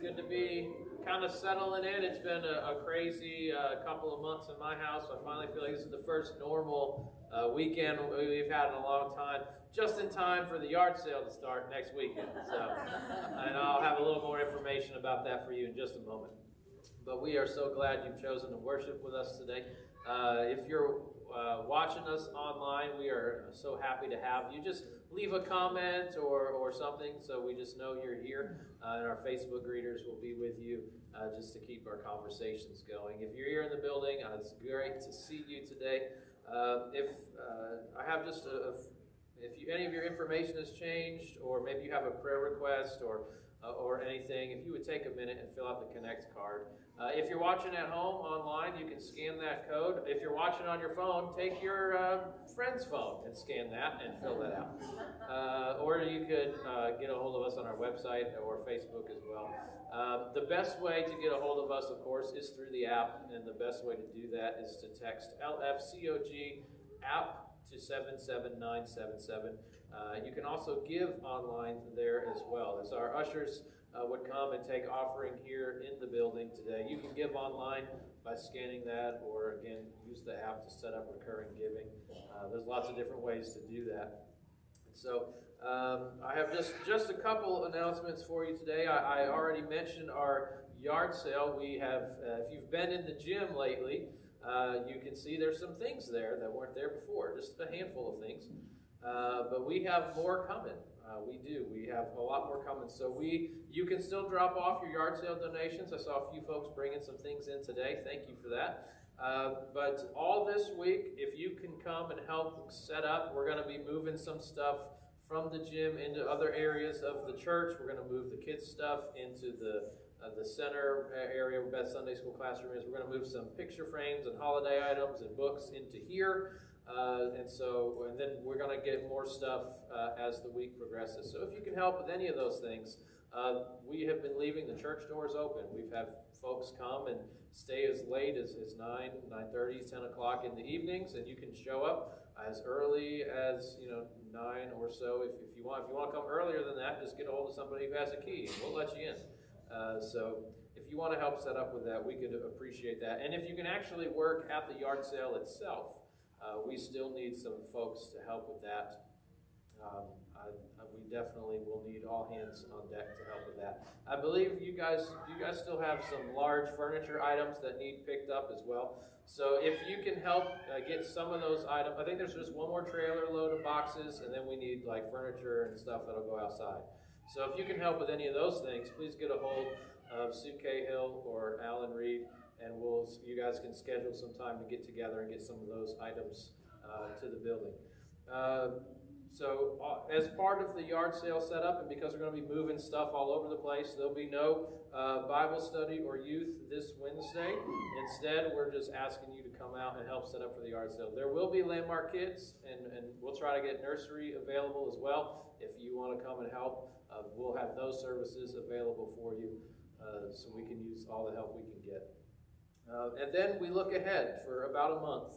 good to be kind of settling in. It's been a, a crazy uh, couple of months in my house. I finally feel like this is the first normal uh, weekend we've had in a long time, just in time for the yard sale to start next weekend. So, and I'll have a little more information about that for you in just a moment. But we are so glad you've chosen to worship with us today. Uh, if you're uh, watching us online, we are so happy to have you. Just leave a comment or, or something so we just know you're here. Uh, and our Facebook greeters will be with you uh, just to keep our conversations going. If you're here in the building, uh, it's great to see you today. Uh, if I have just a if you, any of your information has changed, or maybe you have a prayer request or or anything, if you would take a minute and fill out the Connect card. Uh, if you're watching at home online, you can scan that code. If you're watching on your phone, take your uh, friend's phone and scan that and fill that out. Uh, or you could uh, get a hold of us on our website or Facebook as well. Um, the best way to get a hold of us, of course, is through the app, and the best way to do that is to text LFCOG app to 77977. Uh, you can also give online there as well. Our ushers uh, would come and take offering here in the building today. You can give online by scanning that, or again, use the app to set up recurring giving. Uh, there's lots of different ways to do that. So um, I have just, just a couple announcements for you today. I, I already mentioned our yard sale. We have, uh, if you've been in the gym lately, uh, you can see there's some things there that weren't there before, just a handful of things. Uh, but we have more coming. Uh, we do. We have a lot more coming. So we, you can still drop off your yard sale donations. I saw a few folks bringing some things in today. Thank you for that. Uh, but all this week, if you can come and help set up, we're going to be moving some stuff from the gym into other areas of the church. We're going to move the kids' stuff into the uh, the center area where Beth Sunday School classroom is. We're going to move some picture frames and holiday items and books into here. Uh, and so, and then we're going to get more stuff uh, as the week progresses. So if you can help with any of those things, uh, we have been leaving the church doors open. We've had folks come and stay as late as, as 9, 9.30, 10 o'clock in the evenings, and you can show up as early as, you know, 9 or so if, if you want. If you want to come earlier than that, just get a hold of somebody who has a key, and we'll let you in. Uh, so if you want to help set up with that, we could appreciate that. And if you can actually work at the yard sale itself, uh, we still need some folks to help with that. Um, I, I, we definitely will need all hands on deck to help with that. I believe you guys, you guys still have some large furniture items that need picked up as well. So if you can help uh, get some of those items, I think there's just one more trailer load of boxes, and then we need like furniture and stuff that'll go outside. So if you can help with any of those things, please get a hold of Sue Cahill or Alan Reed and we'll you guys can schedule some time to get together and get some of those items uh, to the building. Uh, so uh, as part of the yard sale setup, and because we're going to be moving stuff all over the place, there'll be no uh, Bible study or youth this Wednesday. Instead, we're just asking you to come out and help set up for the yard sale. There will be landmark kids, and, and we'll try to get nursery available as well. If you want to come and help, uh, we'll have those services available for you uh, so we can use all the help we can get. Uh, and then we look ahead for about a month.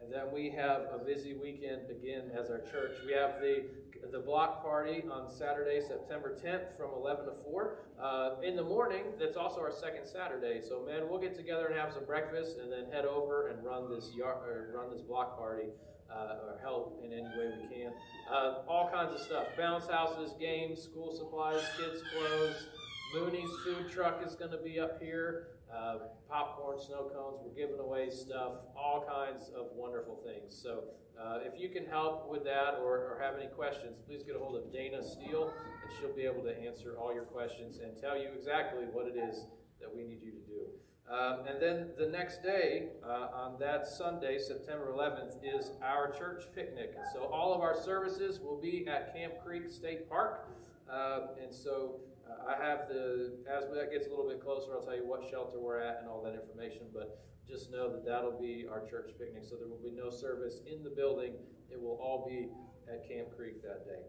And then we have a busy weekend again as our church. We have the, the block party on Saturday, September 10th from 11 to 4. Uh, in the morning, that's also our second Saturday. So, man, we'll get together and have some breakfast and then head over and run this, yard, run this block party uh, or help in any way we can. Uh, all kinds of stuff bounce houses, games, school supplies, kids' clothes. Mooney's food truck is going to be up here uh, popcorn, snow cones. We're giving away stuff, all kinds of wonderful things. So uh, if you can help with that or, or, have any questions, please get a hold of Dana Steele, and she'll be able to answer all your questions and tell you exactly what it is that we need you to do. Um, and then the next day, uh, on that Sunday, September 11th, is our church picnic. And so all of our services will be at Camp Creek State Park. Uh, and so uh, I have the, as that gets a little bit closer, I'll tell you what shelter we're at and all that information, but just know that that'll be our church picnic. So there will be no service in the building. It will all be at Camp Creek that day.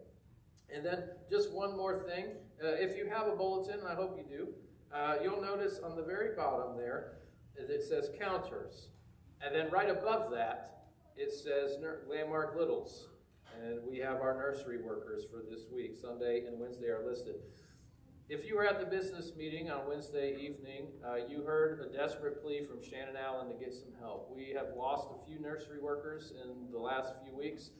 And then just one more thing. Uh, if you have a bulletin, I hope you do, uh, you'll notice on the very bottom there, it says counters. And then right above that, it says Landmark Littles. And we have our nursery workers for this week. Sunday and Wednesday are listed. If you were at the business meeting on Wednesday evening, uh, you heard a desperate plea from Shannon Allen to get some help. We have lost a few nursery workers in the last few weeks,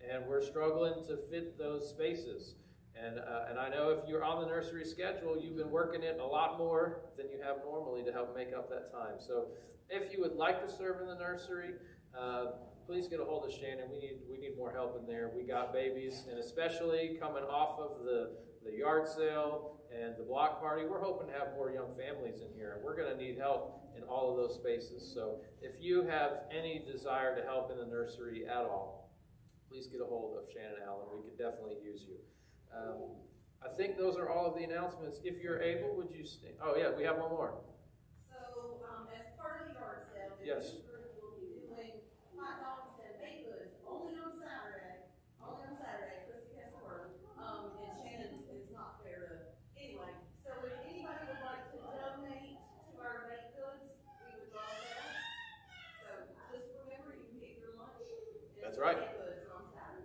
and we're struggling to fit those spaces. And, uh, and I know if you're on the nursery schedule, you've been working it a lot more than you have normally to help make up that time. So if you would like to serve in the nursery, uh, please get a hold of Shannon. We need we need more help in there. We got babies, and especially coming off of the the yard sale and the block party, we're hoping to have more young families in here. And we're going to need help in all of those spaces. So if you have any desire to help in the nursery at all, please get a hold of Shannon Allen. We could definitely use you. Um, I think those are all of the announcements. If you're able, would you? Stay? Oh yeah, we have one more. So um, as part of the yard sale, yes. That's right.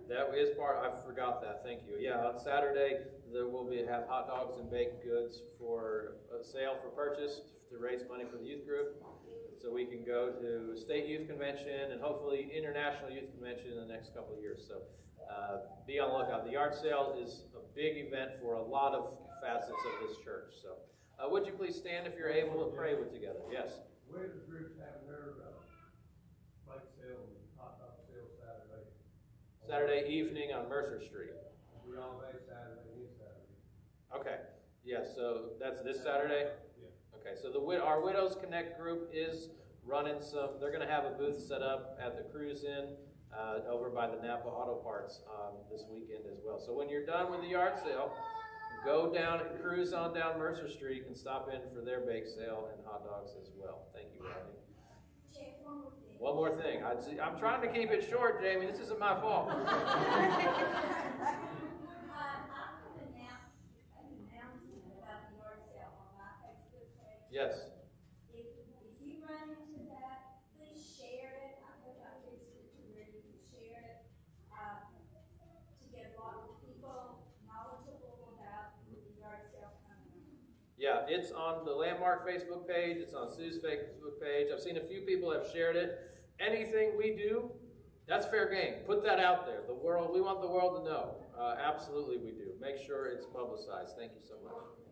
That is part. I forgot that. Thank you. Yeah, on Saturday there will be have hot dogs and baked goods for a sale for purchase to raise money for the youth group, so we can go to state youth convention and hopefully international youth convention in the next couple of years. So uh, be on the lookout. The yard sale is a big event for a lot of facets of this church. So uh, would you please stand if you're able to pray with together? Yes. Where does groups have their uh, bike sale? And hot dog sale Saturday? Saturday evening on Mercer Street. We all day Saturday and Saturday. Okay, yeah, so that's this Saturday? Yeah. Okay, so the our Widows Connect group is running some, they're gonna have a booth set up at the Cruise Inn uh, over by the Napa Auto Parts um, this weekend as well. So when you're done with the yard sale, go down and cruise on down Mercer Street and stop in for their bake sale and hot dogs as well. Thank you, Rodney. One more thing. I, am trying to keep it short, Jamie. This isn't my fault. yes. If, if you run into that, please share it. I I fixed it to where you can share it uh, to get a lot of people knowledgeable about the yard sale coming up. Yeah, it's on the Landmark Facebook page. It's on Sue's Facebook page. I've seen a few people have shared it anything we do, that's fair game. Put that out there. The world, we want the world to know. Uh, absolutely, we do. Make sure it's publicized. Thank you so much.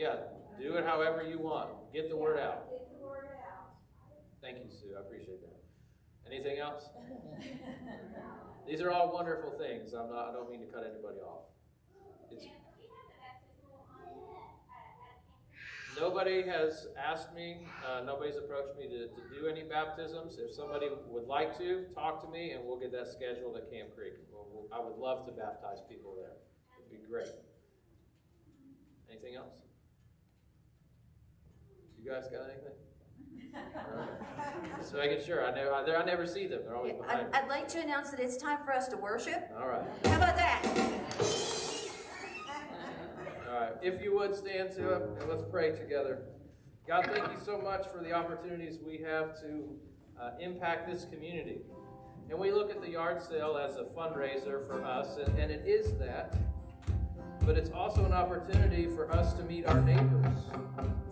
Yeah, do it however you want. Get the word out. Get the word out. Thank you, Sue. I appreciate that. Anything else? These are all wonderful things. I'm not. I don't mean to cut anybody off. It's, Nobody has asked me, uh, nobody's approached me to, to do any baptisms. If somebody would like to, talk to me and we'll get that scheduled at Camp Creek. We'll, we'll, I would love to baptize people there. It'd be great. Anything else? You guys got anything? Right. Just making sure. I know I, I never see them. They're always behind. I'd, I'd like to announce that it's time for us to worship. All right. How about that? All right, if you would stand to it and let's pray together. God, thank you so much for the opportunities we have to uh, impact this community. And we look at the yard sale as a fundraiser for us, and, and it is that. But it's also an opportunity for us to meet our neighbors,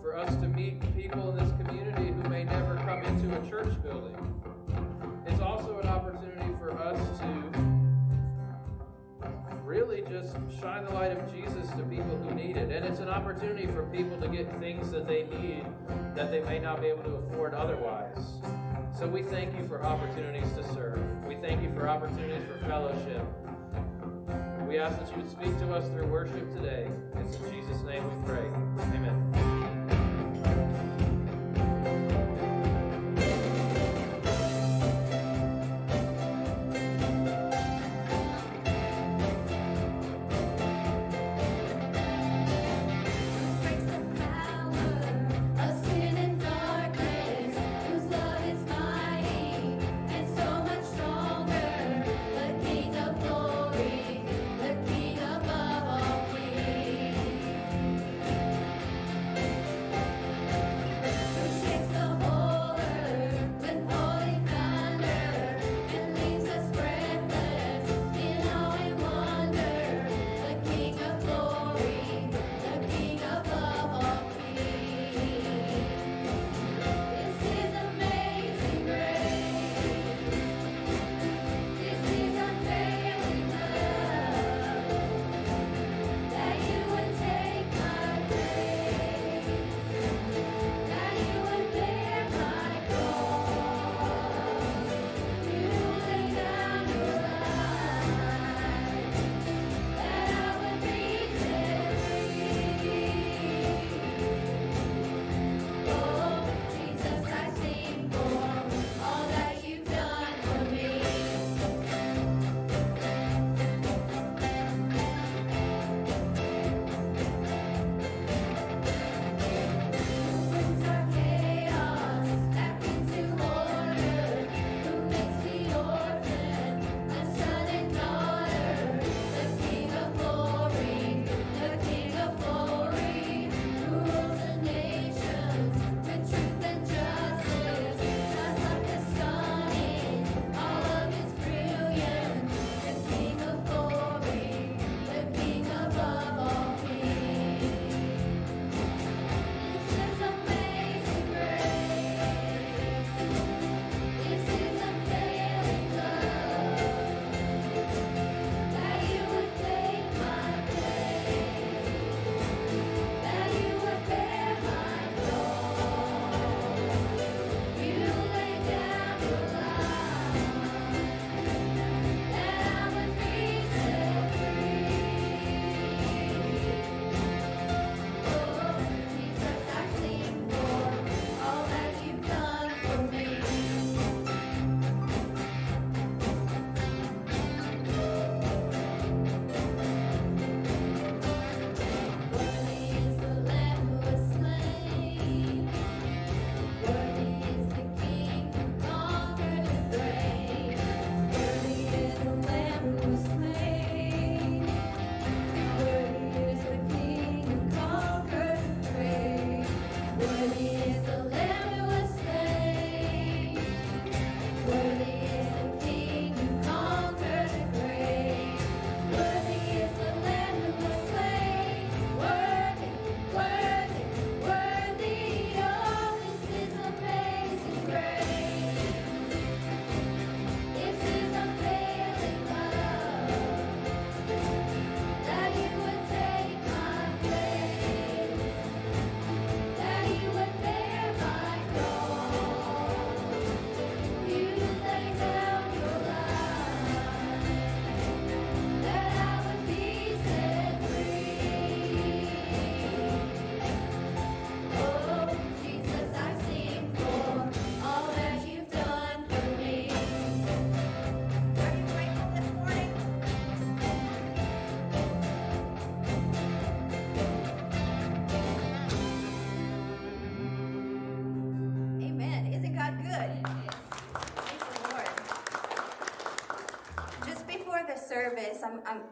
for us to meet people in this community who may never come into a church building. It's also an opportunity for us to really just shine the light of Jesus to people who need it. And it's an opportunity for people to get things that they need that they may not be able to afford otherwise. So we thank you for opportunities to serve. We thank you for opportunities for fellowship. We ask that you would speak to us through worship today. It's in Jesus' name we pray. Amen.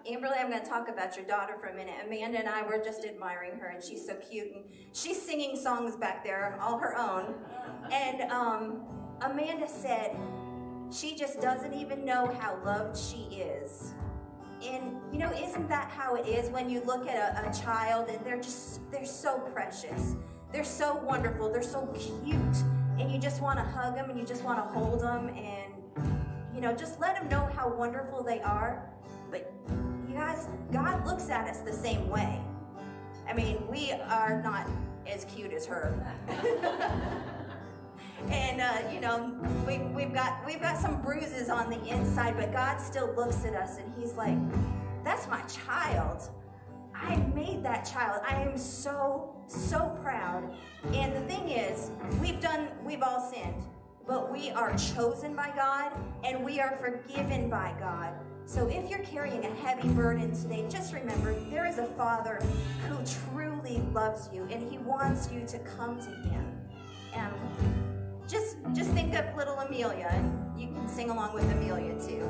Amberly. I'm going to talk about your daughter for a minute. Amanda and I were just admiring her, and she's so cute, and she's singing songs back there all her own. And um, Amanda said she just doesn't even know how loved she is. And you know, isn't that how it is when you look at a, a child and they're just they're so precious, they're so wonderful, they're so cute, and you just want to hug them and you just want to hold them and you know, just let them know how wonderful they are. But guys, God looks at us the same way. I mean, we are not as cute as her. and uh, you know, we, we've got we've got some bruises on the inside, but God still looks at us and He's like, "That's my child. I made that child. I am so so proud." And the thing is, we've done we've all sinned but we are chosen by God and we are forgiven by God. So if you're carrying a heavy burden today, just remember there is a Father who truly loves you and he wants you to come to him. And just just think of little Amelia. You can sing along with Amelia too.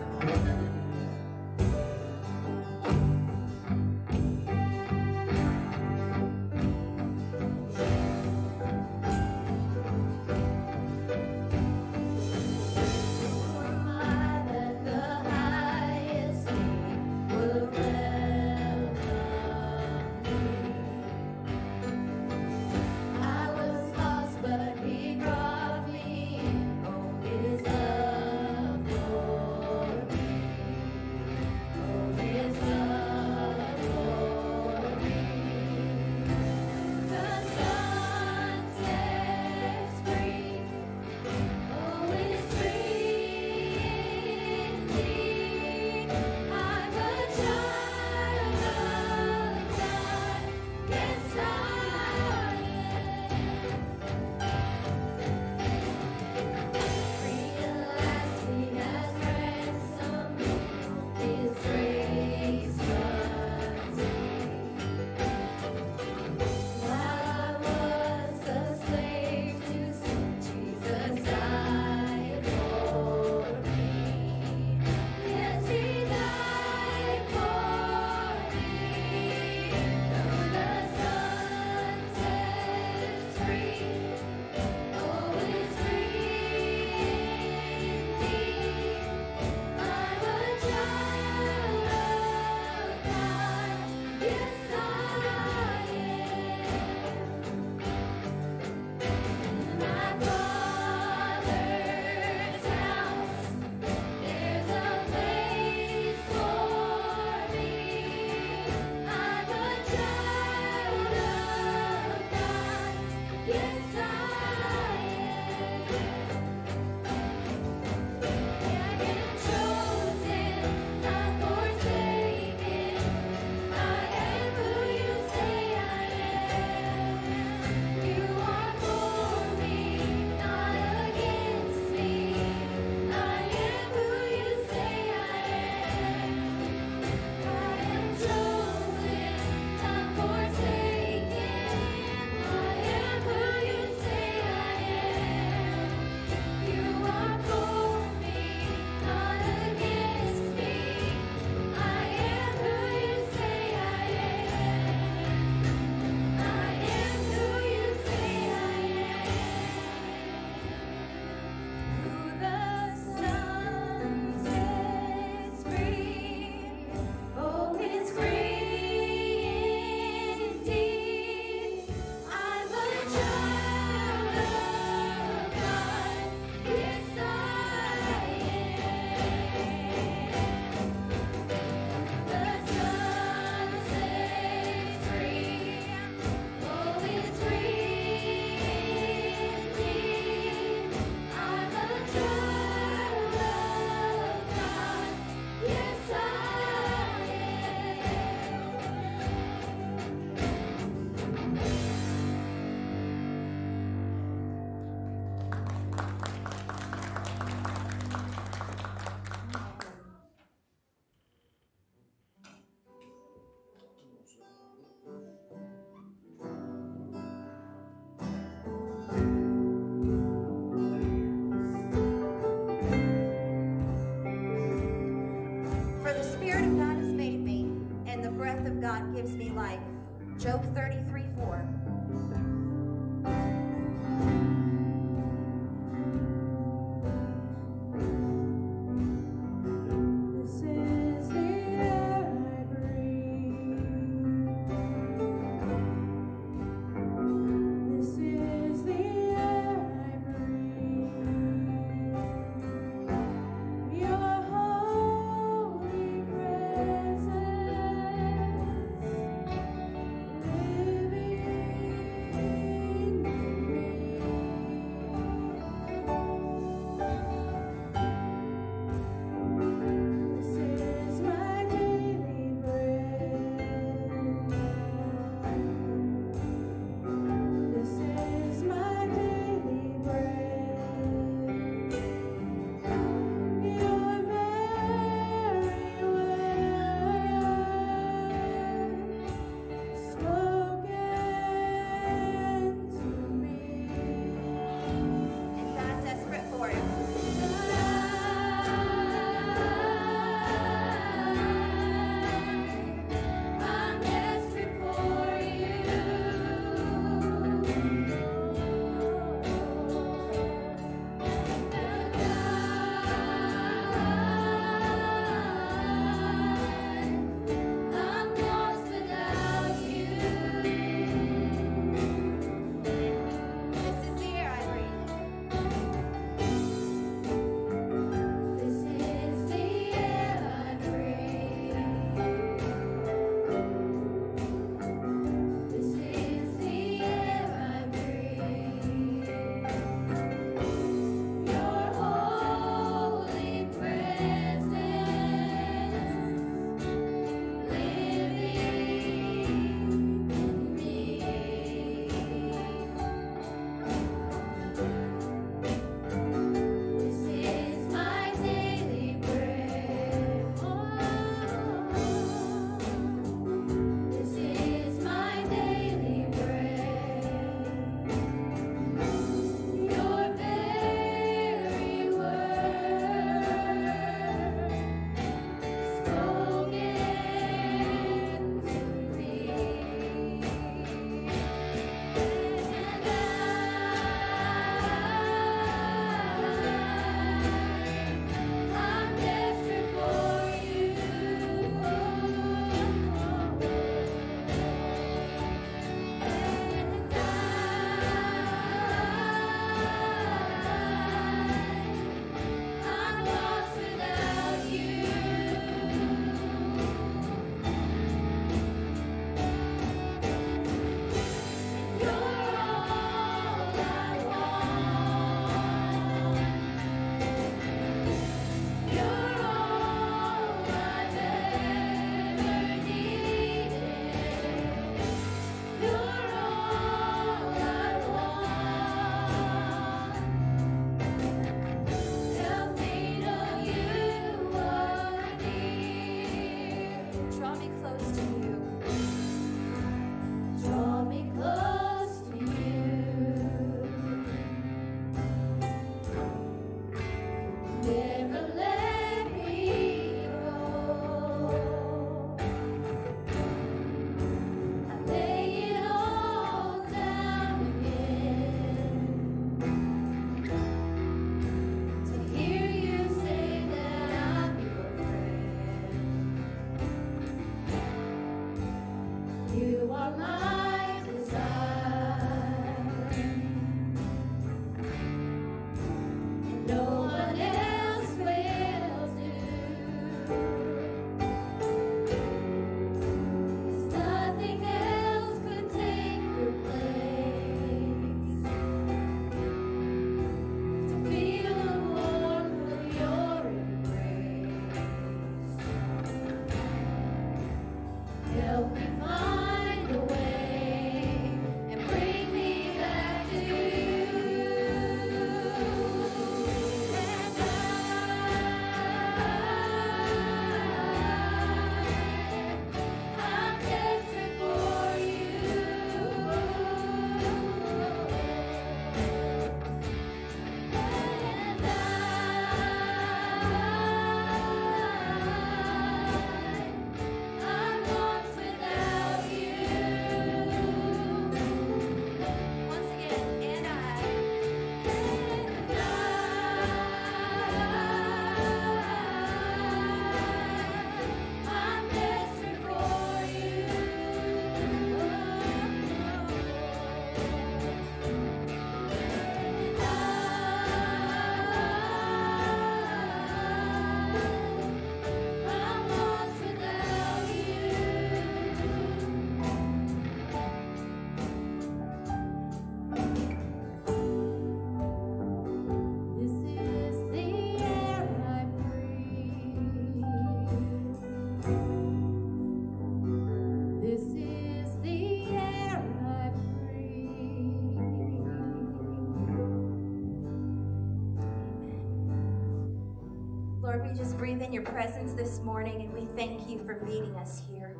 In your presence this morning and we thank you for meeting us here.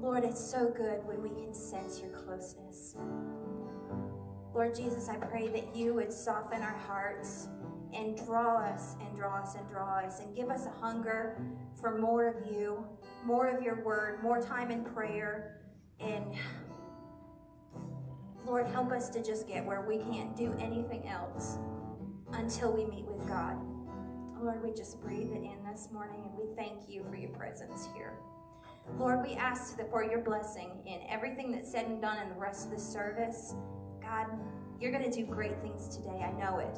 Lord, it's so good when we can sense your closeness. Lord Jesus, I pray that you would soften our hearts and draw us and draw us and draw us and give us a hunger for more of you, more of your word, more time in prayer. And Lord, help us to just get where we can't do anything else until we meet with God. Lord, we just breathe it in this morning and we thank you for your presence here. Lord, we ask that for your blessing in everything that's said and done in the rest of the service. God, you're going to do great things today. I know it.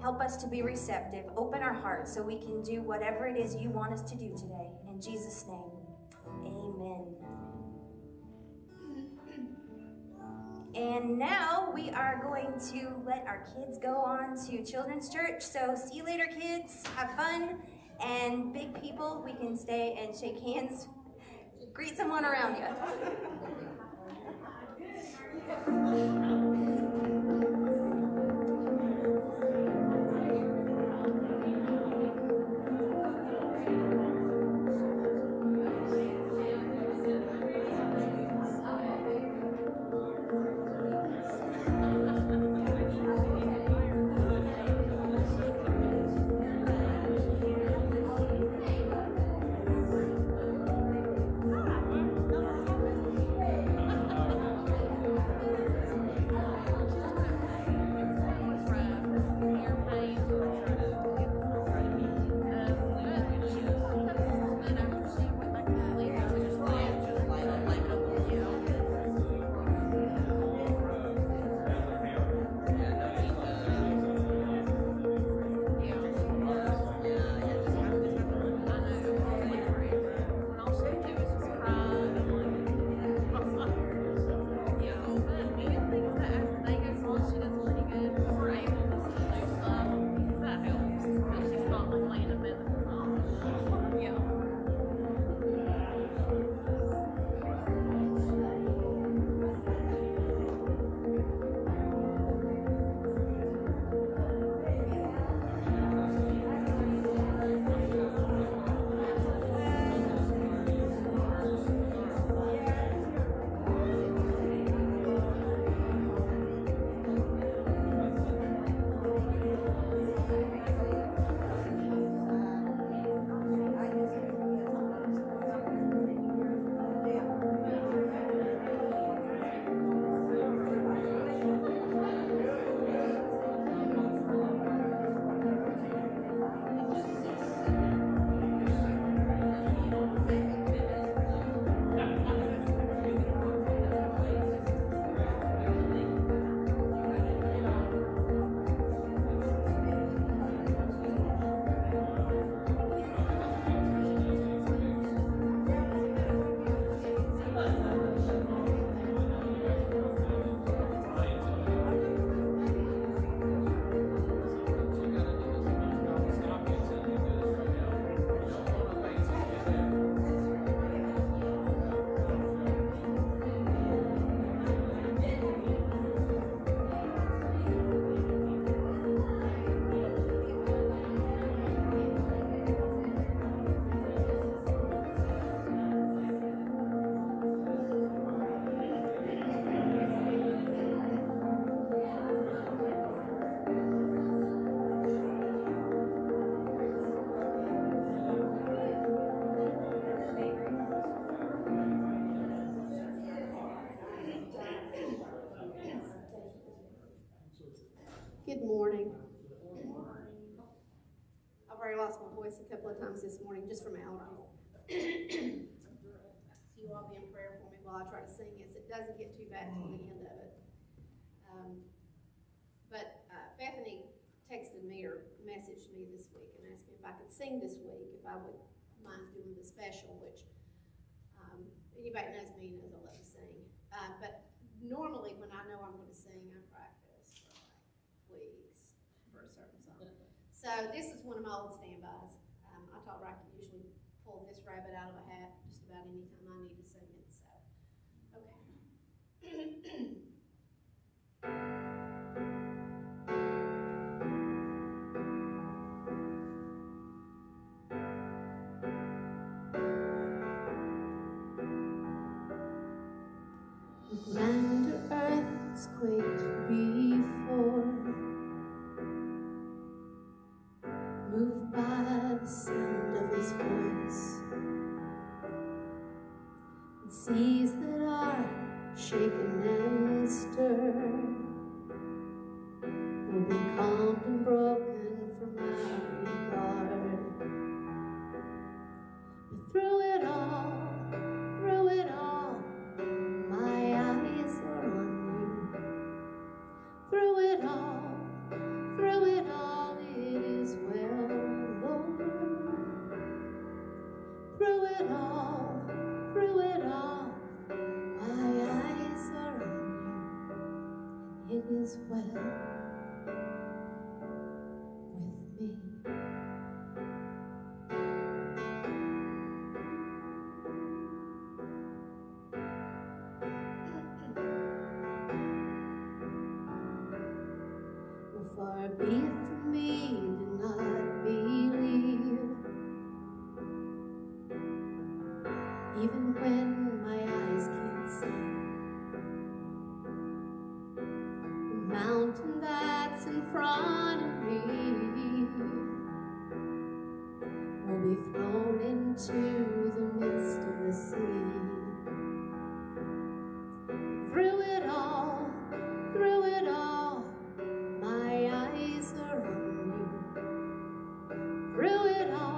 Help us to be receptive. Open our hearts so we can do whatever it is you want us to do today. In Jesus' name, amen. And now we are going to let our kids go on to children's church. So see you later, kids. Have fun. And big people, we can stay and shake hands. Greet someone around you. lost my voice a couple of times this morning just from allergies. so you all be in prayer for me while I try to sing as it doesn't get too bad till the end of it. Um, but uh, Bethany texted me or messaged me this week and asked me if I could sing this week, if I would mind doing the special, which um, anybody knows me knows I love to sing. Uh, but normally when I know I'm going to sing, I practice for like weeks for a certain song. So this is one of my old standbys. hearts quaked before. Moved by the sound of his voice And seas that are shaken and stirred Will be calmed and broken as well. through it all.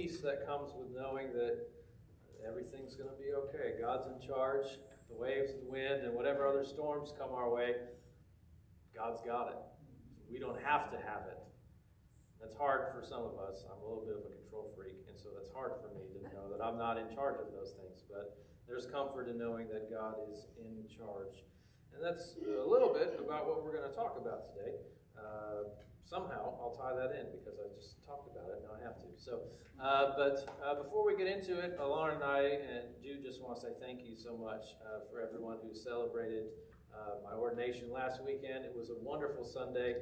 Peace that comes with knowing that everything's going to be okay. God's in charge. The waves and the wind and whatever other storms come our way, God's got it. We don't have to have it. That's hard for some of us. I'm a little bit of a control freak, and so that's hard for me to know that I'm not in charge of those things. But there's comfort in knowing that God is in charge. And that's a little bit about what we're going to talk about today. Uh, somehow I'll tie that in because I just talked about it. Now I have to. So, uh, but uh, before we get into it, Alana and I and do just want to say thank you so much uh, for everyone who celebrated uh, my ordination last weekend. It was a wonderful Sunday.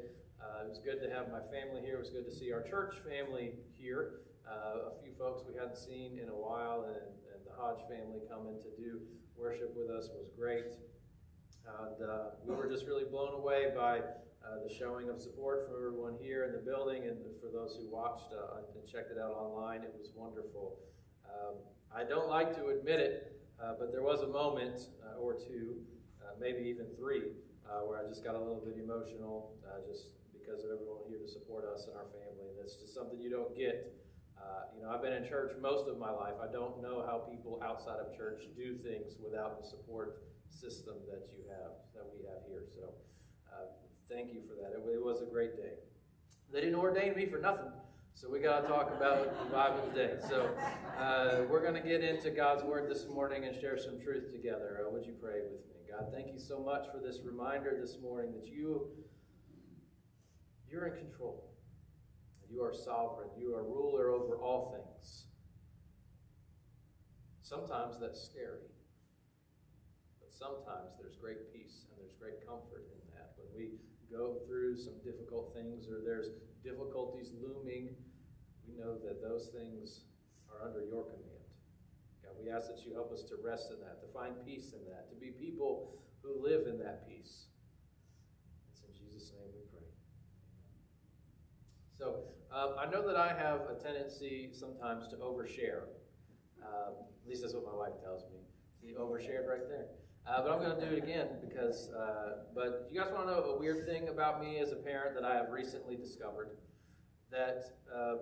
It was good to have my family here. It was good to see our church family here. A few folks we hadn't seen in a while, and, and the Hodge family coming to do worship with us was great. And we were just really blown away by uh, the showing of support from everyone here in the building and for those who watched uh, and checked it out online. It was wonderful. Um, I don't like to admit it, uh, but there was a moment uh, or two, uh, maybe even three, where I just got a little bit emotional just because of everyone here to support us and our family. And it's just something you don't get. you know, I've been in church most of my life. I don't know how people outside of church do things without the support system that you have, that we have here. So thank you for that. It, it was a great day. They didn't ordain me for nothing. So we got to talk about the Bible today. So uh, we're going to get into God's Word this morning and share some truth together. Uh, would you pray with me? God, thank you so much for this reminder this morning that you, you're in control. You are sovereign. You are ruler over all things. Sometimes that's scary. But sometimes there's great peace and there's great comfort in that. When we go through some difficult things or there's difficulties looming, we know that those things are under your command. God, we ask that you help us to rest in that, to find peace in that, to be people who live in that peace. It's in Jesus' name we pray. So um, I know that I have a tendency sometimes to overshare. Um, at least that's what my wife tells me. See, overshared right there. Uh, but I'm going to do it again because, uh, but you guys want to know a weird thing about me as a parent that I have recently discovered? That uh,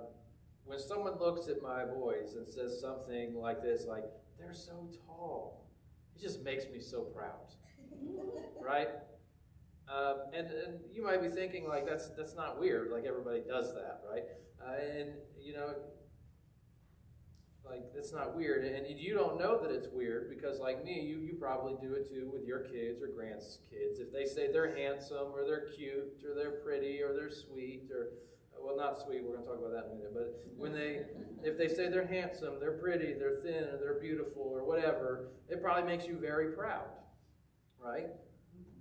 when someone looks at my boys and says something like this, like, they're so tall, it just makes me so proud. right? Um, and, and you might be thinking, like, that's, that's not weird. Like, everybody does that, right? Uh, and, you know, like it's not weird. And you don't know that it's weird because like me you, you probably do it too with your kids or grandkids. If they say they're handsome or they're cute or they're pretty or they're sweet or well not sweet we're going to talk about that in a minute but when they if they say they're handsome they're pretty they're thin or they're beautiful or whatever it probably makes you very proud right?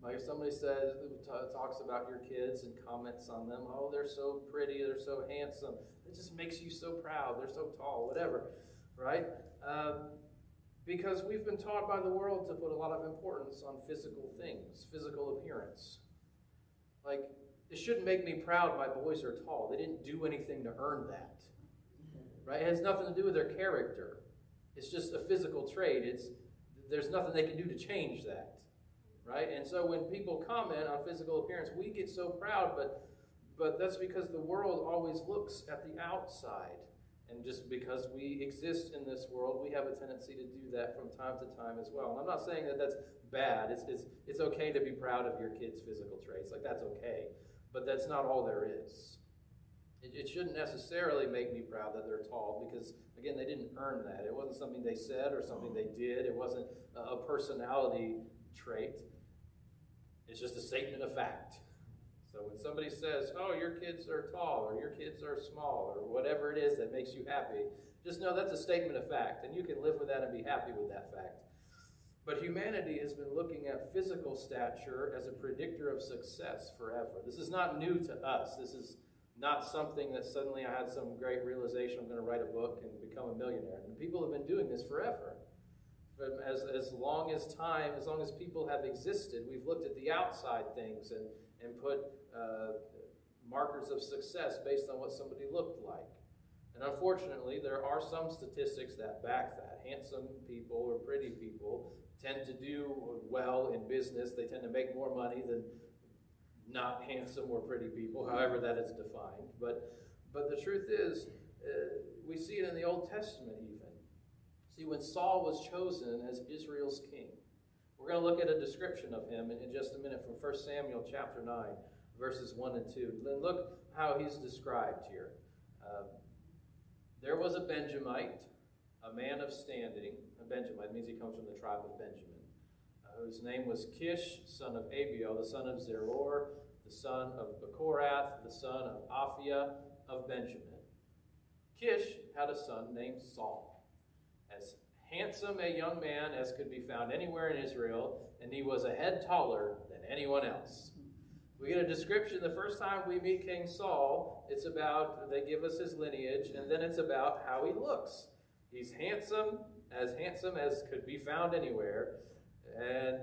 Like if somebody says talks about your kids and comments on them oh they're so pretty they're so handsome it just makes you so proud they're so tall whatever right? Um, because we've been taught by the world to put a lot of importance on physical things, physical appearance. Like, it shouldn't make me proud my boys are tall. They didn't do anything to earn that. Right? It has nothing to do with their character. It's just a physical trait. It's there's nothing they can do to change that. Right? And so when people comment on physical appearance, we get so proud, but but that's because the world always looks at the outside. And just because we exist in this world, we have a tendency to do that from time to time as well. And I'm not saying that that's bad. It's, it's, it's okay to be proud of your kids' physical traits. Like, that's okay. But that's not all there is. It, it shouldn't necessarily make me proud that they're tall because, again, they didn't earn that. It wasn't something they said or something they did, it wasn't a personality trait. It's just a statement of fact. So when somebody says, oh, your kids are tall, or your kids are small, or whatever it is that makes you happy, just know that's a statement of fact, and you can live with that and be happy with that fact. But humanity has been looking at physical stature as a predictor of success forever. This is not new to us. This is not something that suddenly I had some great realization I'm going to write a book and become a millionaire. And people have been doing this forever. As, as long as time, as long as people have existed, we've looked at the outside things and, and put uh, markers of success based on what somebody looked like. And unfortunately, there are some statistics that back that. Handsome people or pretty people tend to do well in business. They tend to make more money than not handsome or pretty people, however that is defined. But, but the truth is, uh, we see it in the Old Testament even. See, when Saul was chosen as Israel's king, we're going to look at a description of him in, just a minute from 1 Samuel chapter 9, verses 1 and 2. Then look how he's described here. Uh, there was a Benjamite, a man of standing. A Benjamite means he comes from the tribe of Benjamin, uh, whose name was Kish, son of Abiel, the son of Zeror, the son of Bechorath, the son of Aphiah of Benjamin. Kish had a son named Saul, handsome a young man as could be found anywhere in Israel, and he was a head taller than anyone else. We get a description the first time we meet King Saul. It's about, they give us his lineage, and then it's about how he looks. He's handsome, as handsome as could be found anywhere, and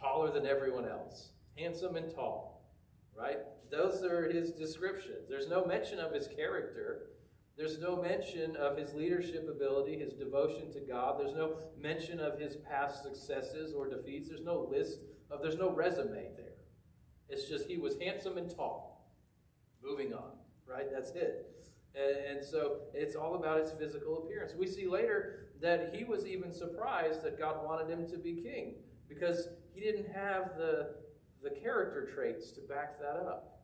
taller than everyone else. Handsome and tall, right? Those are his descriptions. There's no mention of his character. There's no mention of his leadership ability, his devotion to God. There's no mention of his past successes or defeats. There's no list of, there's no resume there. It's just he was handsome and tall. Moving on, right? That's it. And, and, so it's all about his physical appearance. We see later that he was even surprised that God wanted him to be king because he didn't have the, the character traits to back that up.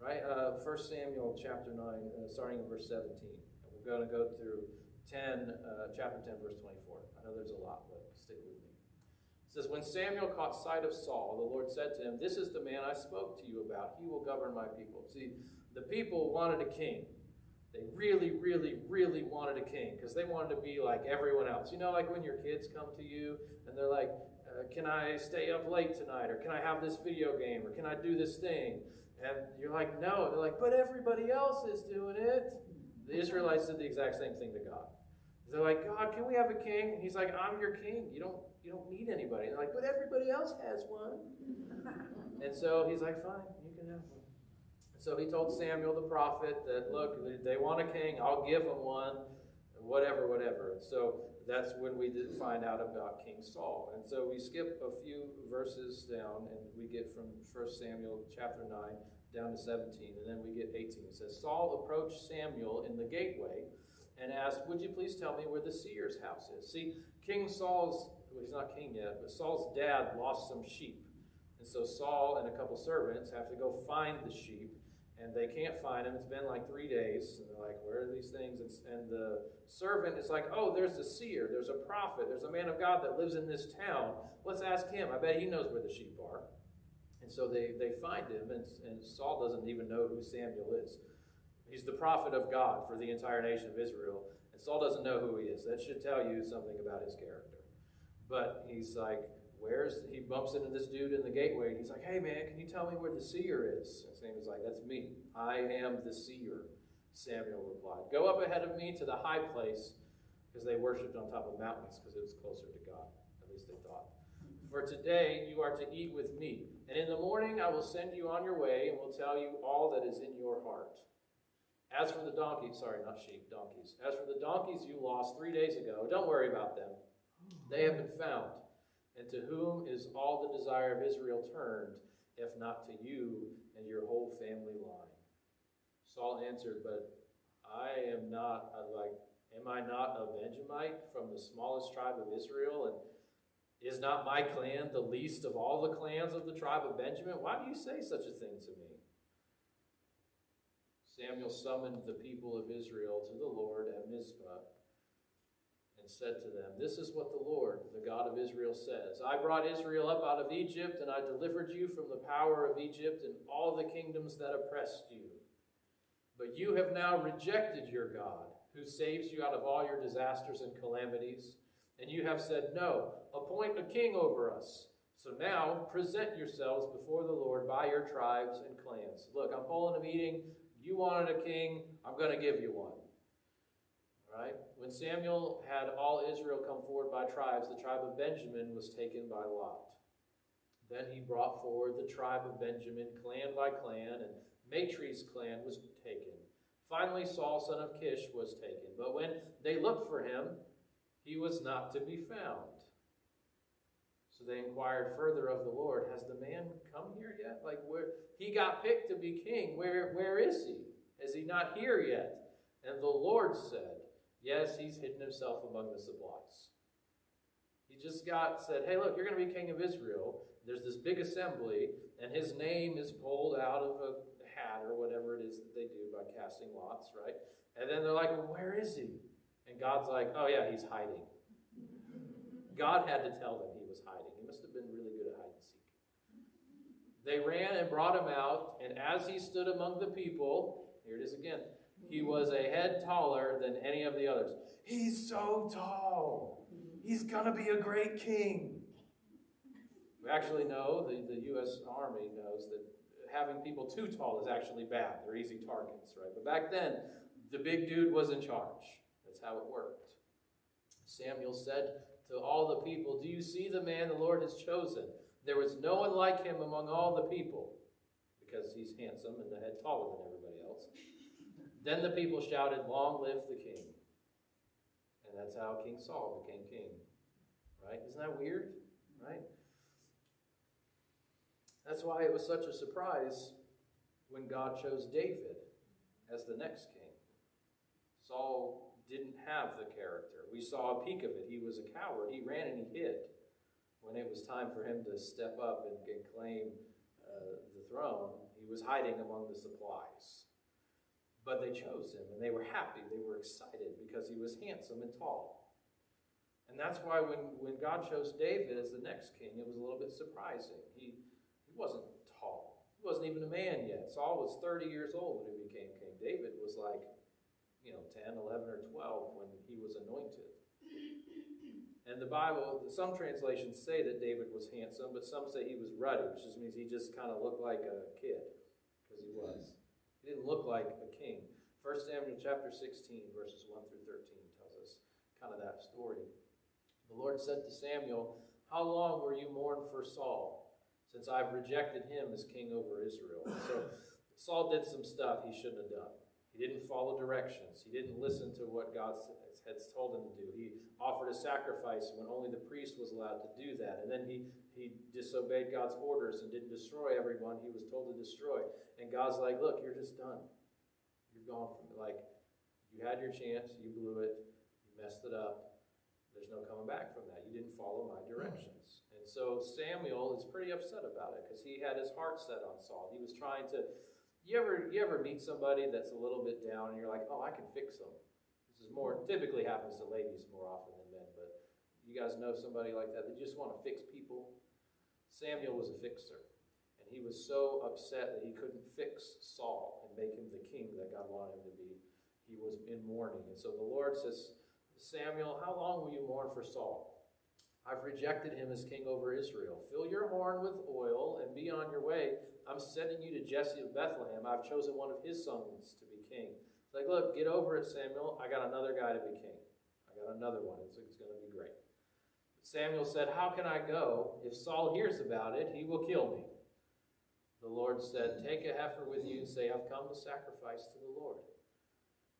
Right? Uh, 1 Samuel chapter 9, uh, starting in verse 17. We're going to go through 10, uh, chapter 10, verse 24. I know there's a lot, but stick with me. It says, When Samuel caught sight of Saul, the Lord said to him, This is the man I spoke to you about. He will govern my people. See, the people wanted a king. They really, really, really wanted a king because they wanted to be like everyone else. You know, like when your kids come to you and they're like, uh, Can I stay up late tonight? Or can I have this video game? Or can I do this thing? And you're like, no. They're like, but everybody else is doing it. The Israelites did the exact same thing to God. They're like, God, can we have a king? And he's like, I'm your king. You don't, you don't need anybody. And they're like, but everybody else has one. and so he's like, fine, you can have one. So he told Samuel the prophet that, look, they want a king. I'll give them one, whatever, whatever. So that's when we did find out about King Saul. And so we skip a few verses down and we get from 1 Samuel chapter 9 down to 17, and then we get 18. It says, Saul approached Samuel in the gateway and asked, Would you please tell me where the seer's house is? See, King Saul's, well, he's not king yet, but Saul's dad lost some sheep. And so Saul and a couple servants have to go find the sheep and they can't find him. It's been like three days. And they're like, where are these things? And, and the servant is like, oh, there's a seer, there's a prophet, there's a man of God that lives in this town. Let's ask him. I bet he knows where the sheep are. And so they, they find him, and, and Saul doesn't even know who Samuel is. He's the prophet of God for the entire nation of Israel. And Saul doesn't know who he is. That should tell you something about his character. But he's like, where's he bumps into this dude in the gateway. And he's like hey man can you tell me where the seer is? Name is like that's me. I am the seer samuel replied. Go up ahead of me to the high place because they worshipped on top of mountains because it was closer to god at least they thought. For today you are to eat with me and in the morning i will send you on your way and will tell you all that is in your heart. As for the donkeys sorry not sheep donkeys. As for the donkeys you lost three days ago don't worry about them. They have been found and to whom is all the desire of Israel turned, if not to you and your whole family line? Saul answered, But I am not, like, am I not a Benjamite from the smallest tribe of Israel? And is not my clan the least of all the clans of the tribe of Benjamin? Why do you say such a thing to me? Samuel summoned the people of Israel to the Lord at Mizpah and said to them, This is what the Lord, the God of Israel, says I brought Israel up out of Egypt, and I delivered you from the power of Egypt and all the kingdoms that oppressed you. But you have now rejected your God, who saves you out of all your disasters and calamities. And you have said, No, appoint a king over us. So now present yourselves before the Lord by your tribes and clans. Look, I'm holding a meeting. You wanted a king. I'm going to give you one. All right? When Samuel had all Israel come forward by tribes, the tribe of Benjamin was taken by Lot. Then he brought forward the tribe of Benjamin, clan by clan, and Matri's clan was taken. Finally, Saul, son of Kish, was taken. But when they looked for him, he was not to be found. So they inquired further of the Lord, Has the man come here yet? Like where he got picked to be king. Where where is he? Is he not here yet? And the Lord said, Yes, he's hidden himself among the supplies. He just got said, Hey, look, you're gonna be king of Israel. There's this big assembly, and his name is pulled out of a hat or whatever it is that they do by casting lots, right? And then they're like, where is he? And God's like, oh yeah, he's hiding. God had to tell them he was hiding. He must have been really good at hide and seek. They ran and brought him out, and as he stood among the people, here it is again, he was a head taller than any of the others. He's so tall. He's going to be a great king. We actually know, the, the U.S. Army knows that having people too tall is actually bad. They're easy targets, right? But back then, the big dude was in charge. That's how it worked. Samuel said to all the people, Do you see the man the Lord has chosen? There was no one like him among all the people, because he's handsome and the head taller than everybody else. Then the people shouted, Long live the king. And that's how King Saul became king. Right? Isn't that weird? Right? That's why it was such a surprise when God chose David as the next king. Saul didn't have the character. We saw a peek of it. He was a coward. He ran and he hid. When it was time for him to step up and, and claim uh, the throne, he was hiding among the supplies. But they chose him and they were happy. They were excited because he was handsome and tall. And that's why when, when God chose David as the next king, it was a little bit surprising. He, he wasn't tall, he wasn't even a man yet. Saul was 30 years old when he became king. David was like you know, 10, 11, or 12 when he was anointed. And the Bible, some translations say that David was handsome, but some say he was ruddy, which just means he just kind of looked like a kid, because he was. He didn't look like a king. 1 Samuel chapter 16, verses 1 through 13 tells us kind of that story. The Lord said to Samuel, How long will you mourn for Saul, since I've rejected him as king over Israel? So Saul did some stuff he shouldn't have done. He didn't follow directions. He didn't listen to what God had told him to do. He offered a sacrifice when only the priest was allowed to do that. And then he, he disobeyed God's orders and didn't destroy everyone he was told to destroy. And God's like, look, you're just done. You're gone from it. Like, you had your chance, you blew it, you messed it up. There's no coming back from that. You didn't follow my directions. And so Samuel is pretty upset about it because he had his heart set on Saul. He was trying to you ever you ever meet somebody that's a little bit down and you're like, oh, I can fix them. This is more typically happens to ladies more often than men, but you guys know somebody like that that just want to fix people. Samuel was a fixer, and he was so upset that he couldn't fix Saul and make him the king that God wanted him to be. He was in mourning, and so the Lord says, Samuel, how long will you mourn for Saul? I've rejected him as king over Israel. Fill your horn with oil and be on your way. I'm sending you to Jesse of Bethlehem. I've chosen one of his sons to be king. It's like, look, get over it, Samuel. I got another guy to be king. I got another one. It's, it's going to be great. Samuel said, How can I go? If Saul hears about it, he will kill me. The Lord said, Take a heifer with you and say, I've come to sacrifice to the Lord.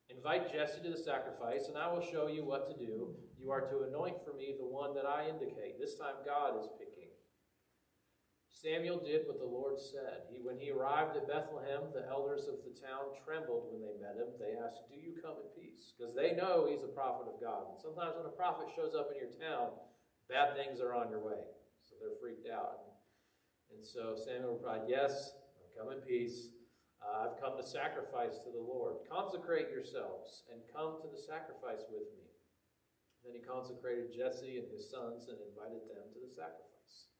Invite Jesse to the sacrifice, and I will show you what to do. You are to anoint for me the one that I indicate. This time God is picking. Samuel did what the Lord said. He, when he arrived at Bethlehem, the elders of the town trembled when they met him. They asked, Do you come in peace? Because they know he's a prophet of God. And sometimes when a prophet shows up in your town, bad things are on your way. So they're freaked out. And so Samuel replied, Yes, I'm come in peace. Uh, I've come to sacrifice to the Lord. Consecrate yourselves and come to the sacrifice with me. Then he consecrated Jesse and his sons and invited them to the sacrifice.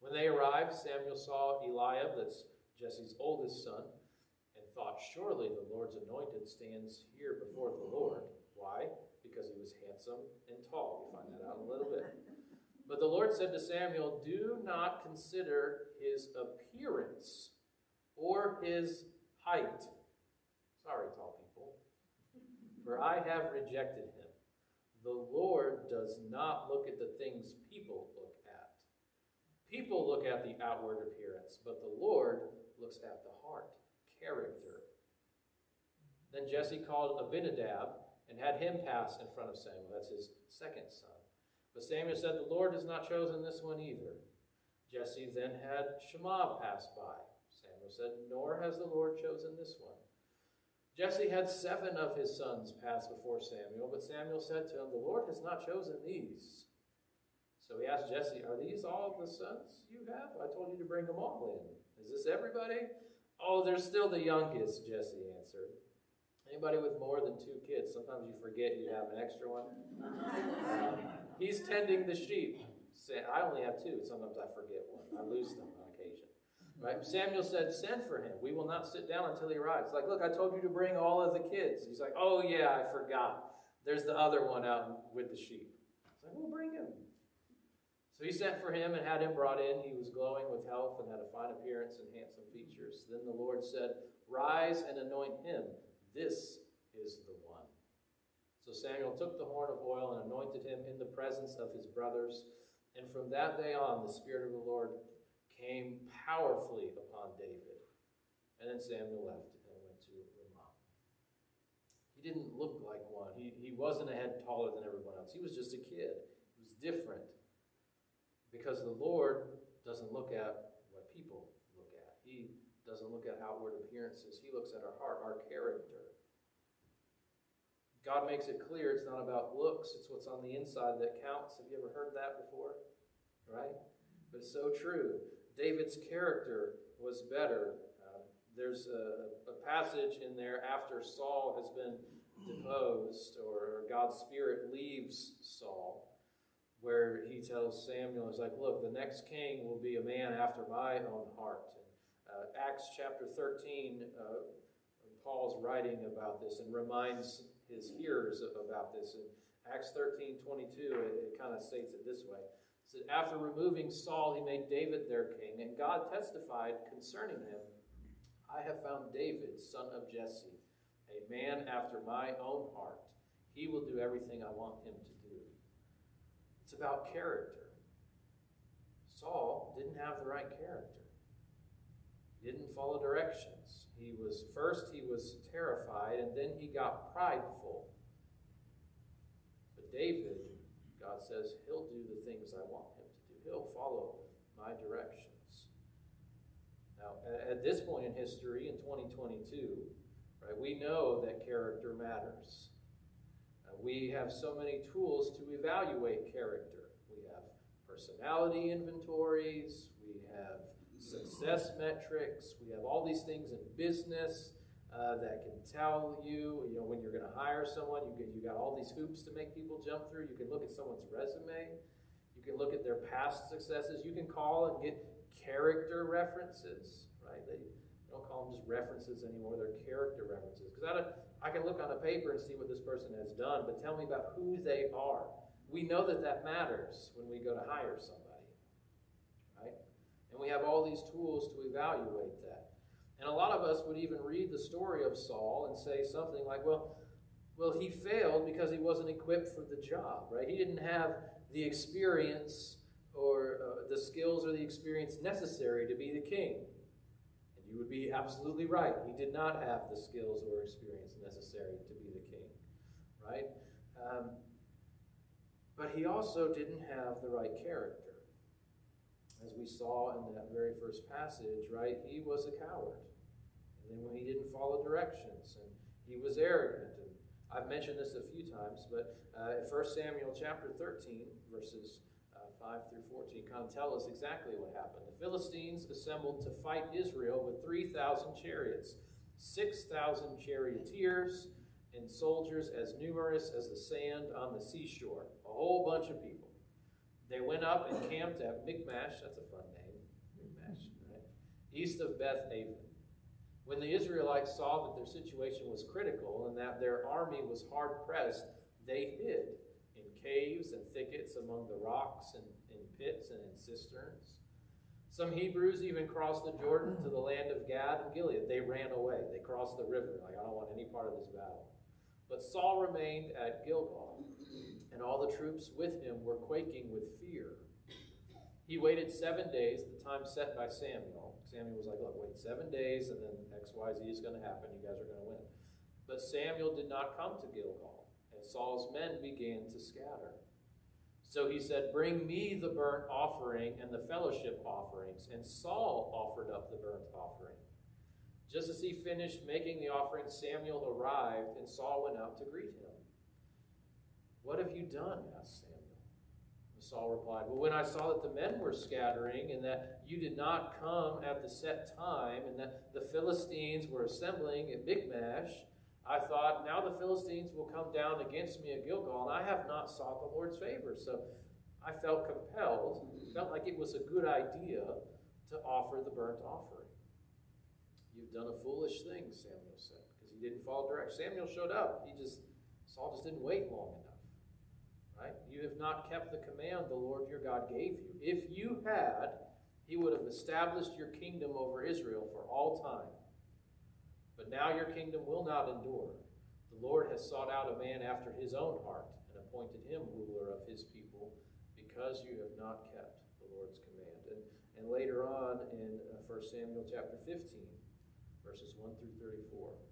When they arrived, Samuel saw Eliab, that's Jesse's oldest son, and thought, Surely the Lord's anointed stands here before the Lord. Why? Because he was handsome and tall. We find that out a little bit. But the Lord said to Samuel, Do not consider his appearance or his height. Sorry, tall people. For I have rejected him. The Lord does not look at the things people look at. People look at the outward appearance, but the Lord looks at the heart, character. Then Jesse called Abinadab and had him pass in front of Samuel. That's his second son. But Samuel said, The Lord has not chosen this one either. Jesse then had Shammah pass by. Samuel said, Nor has the Lord chosen this one. Jesse had seven of his sons pass before Samuel, but Samuel said to him, The Lord has not chosen these. So he asked Jesse, Are these all the sons you have? I told you to bring them all in. Is this everybody? Oh, there's still the youngest, Jesse answered. Anybody with more than two kids, sometimes you forget you have an extra one. He's tending the sheep. I only have two. Sometimes I forget one. I lose them on occasion. Right? Samuel said, Send for him. We will not sit down until he arrives. Like, look, I told you to bring all of the kids. He's like, Oh, yeah, I forgot. There's the other one out with the sheep. He's like, Well, bring him. So he sent for him and had him brought in. He was glowing with health and had a fine appearance and handsome features. Then the Lord said, Rise and anoint him. This is the one. So Samuel took the horn of oil and anointed him in the presence of his brothers. And from that day on, the Spirit of the Lord came powerfully upon David. And then Samuel left and went to Ramah. He didn't look like one. He, he wasn't a head taller than everyone else. He was just a kid. He was different. Because the Lord doesn't look at what people look at. He doesn't look at outward appearances. He looks at our heart, our character. God makes it clear it's not about looks, it's what's on the inside that counts. Have you ever heard that before? Right? But it's so true. David's character was better. Uh, there's a, a, passage in there after Saul has been deposed, or God's Spirit leaves Saul, where he tells Samuel, he's like, Look, the next king will be a man after my own heart. And, uh, Acts chapter 13, uh, Paul's writing about this and reminds his hearers about this. In Acts 13 22, it, it kind of states it this way said, After removing Saul, he made David their king, and God testified concerning him I have found David, son of Jesse, a man after my own heart. He will do everything I want him to do. It's about character. Saul didn't have the right character. Didn't follow directions. He was first he was terrified and then he got prideful. But David God says he'll do the things I want him to do. He'll follow my directions. Now, at this point in history, in 2022, right, we know that character matters. Uh, we have so many tools to evaluate character. We have personality inventories, we have success metrics, we have all these things in business uh, that can tell you, you know, when you're going to hire someone, you get, you got all these hoops to make people jump through. You can look at someone's resume. You can look at their past successes. You can call and get character references, right? They, they don't call them just references anymore. They're character references. Because I, I can look on a paper and see what this person has done, but tell me about who they are. We know that that matters when we go to hire right? And we have all these tools to evaluate that. And a lot of us would even read the story of Saul and say something like, well, well, he failed because he wasn't equipped for the job, right? He didn't have the experience or uh, the skills or the experience necessary to be the king. And you would be absolutely right. He did not have the skills or experience necessary to be the king, right? Um, but he also didn't have the right character. As we saw in that very first passage, right? He was a coward. And then when he didn't follow directions and he was arrogant. And I've mentioned this a few times, but uh, 1 Samuel chapter 13, verses uh, 5 through 14, kind of tell us exactly what happened. The Philistines assembled to fight Israel with 3,000 chariots, 6,000 charioteers, and soldiers as numerous as the sand on the seashore. A whole bunch of people. They went up and camped at Michmash, that's a fun name, right? East of Beth Aven. When the Israelites saw that their situation was critical and that their army was hard pressed, they hid in caves and thickets among the rocks and in pits and in cisterns. Some Hebrews even crossed the Jordan to the land of Gad and Gilead. They ran away. They crossed the river, like, I don't want any part of this battle. But Saul remained at Gilgal, and all the troops with him were quaking with fear. He waited seven days, the time set by Samuel. Samuel was like, Look, wait seven days, and then XYZ is going to happen. You guys are going to win. But Samuel did not come to Gilgal, and Saul's men began to scatter. So he said, Bring me the burnt offering and the fellowship offerings. And Saul offered up the burnt offering. Just as he finished making the offering, Samuel arrived, and Saul went out to greet him. What have you done? asked Samuel. And Saul replied, Well, when I saw that the men were scattering, and that you did not come at the set time, and that the Philistines were assembling at Michmash, I thought, now the Philistines will come down against me at Gilgal, and I have not sought the Lord's favor. So I felt compelled, felt like it was a good idea to offer the burnt offering. You've done a foolish thing, Samuel said, because he didn't follow direct. Samuel showed up. He just, Saul just didn't wait long enough. Right? You have not kept the command the Lord your God gave you. If you had, he would have established your kingdom over Israel for all time. But now your kingdom will not endure. The Lord has sought out a man after his own heart and appointed him ruler of his people because you have not kept the Lord's command. And, and later on in uh, 1 Samuel chapter 15, verses 1 through 34.